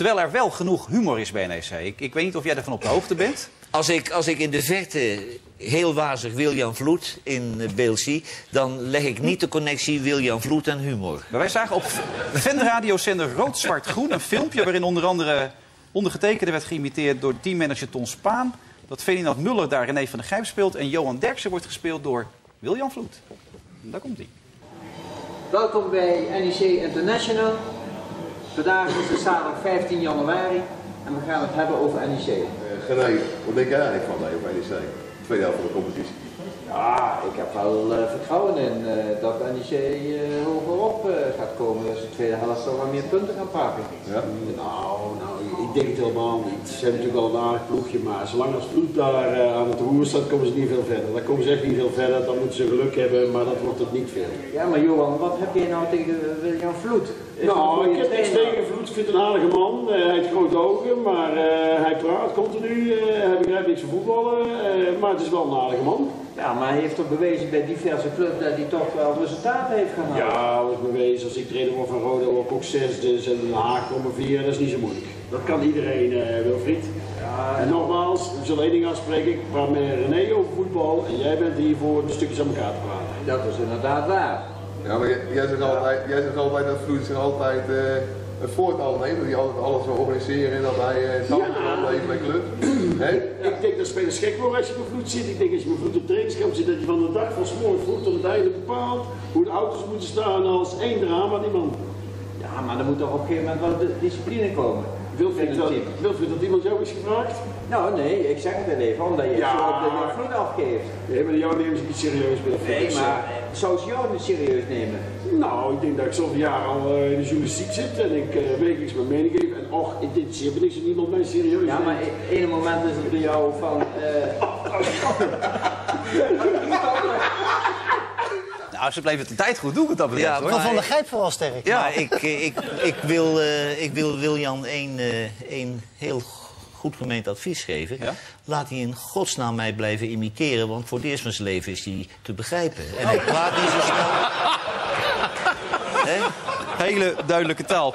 Terwijl er wel genoeg humor is bij NEC. Ik, ik weet niet of jij ervan op de hoogte bent. Als ik, als ik in de verte heel wazig William Vloed in eh, beeld zie... dan leg ik niet de connectie William Vloed en humor. Maar wij zagen op fanradiozender Rood Zwart Groen een filmpje... waarin onder andere ondergetekende werd geïmiteerd door teammanager Ton Spaan... dat Ferdinand Muller daar René van der Gijp speelt... en Johan Derksen wordt gespeeld door William Vloed. Daar komt hij. Welkom bij NEC International. Vandaag is het zaterdag 15 januari en we gaan het hebben over NEC. Uh, wat denk jij eigenlijk van mij op NEC? Tweede helft van de competitie. Ja, ik heb wel uh, vertrouwen in uh, dat NEC hogerop gaat komen. Dus de tweede helft zal wel meer punten gaan pakken. Ja? Nou, nou, ik denk het helemaal niet. Ze hebben natuurlijk al een aardig ploegje, maar zolang als ploeg daar aan het roer staat, komen ze niet veel verder. Dan komen ze echt niet veel verder, dan moeten ze geluk hebben, maar dat wordt het niet veel. Ja, maar Johan, wat heb je nou tegen William Vloed? Nou, ik heb niks tegen Vloed. Ik vind het een aardige man. Uh, hij heeft grote ogen, maar uh, hij praat continu. Hij begrijpt niks van voetballen. maar het is wel een aardige man. Ja, maar hij heeft toch bewezen bij diverse clubs dat hij toch wel resultaten heeft gehaald? Ja, dat is bewezen. Als ik trainer word van Rode, word ik ook zesde. En Den Haag komen vier. Dat is niet zo moeilijk. Dat kan iedereen, Wilfried. Ja, en nogmaals, we zullen één ding afspreken. Ik praat met René over voetbal. En jij bent hier voor de stukjes aan elkaar te praten. Dat is inderdaad waar. Ja, maar jij zegt altijd, jij zegt altijd dat Vloed zich altijd uh, een voortouw neemt. Dat hij altijd alles wil organiseren en dat hij uh, het ja. leven bij club. Hey? Ik denk dat spelers gek worden als je met Vloed zit. Ik denk als je met Vloed op trainingskamp zit, dat je van de dag van s'morgens vroeg tot het einde bepaalt hoe de auto's moeten staan als één drama die man. Ja, maar er moet toch op een gegeven moment wel discipline komen. Wilfried dat, Wilfried dat iemand jou is gevraagd? Nou nee, ik zeg het even, omdat je ja. zo op de vloed afgeeft. Nee, maar jou nemen ze niet serieus, Wilfried. Nee, maar zou ze jou niet serieus nemen? Nou, ik denk dat ik zoveel jaar al uh, in de journalistiek zit en ik uh, wekelijks mijn mening geef. En och, ik interesseer me niks en niemand mij serieus Ja, maar in ene moment is het bij jou van... Uh... Nou, ze bleven de tijd goed doen wat dat betreft. Ja, maar Van de Gijp vooral sterk. Ja, ik, ik, ik, wil, uh, ik wil Wiljan één, uh, één heel goed gemeend advies geven. Ja? Laat hij in godsnaam mij blijven imiteren, want voor het eerst van zijn leven is hij te begrijpen. En hij praat niet zo snel. Hele duidelijke taal.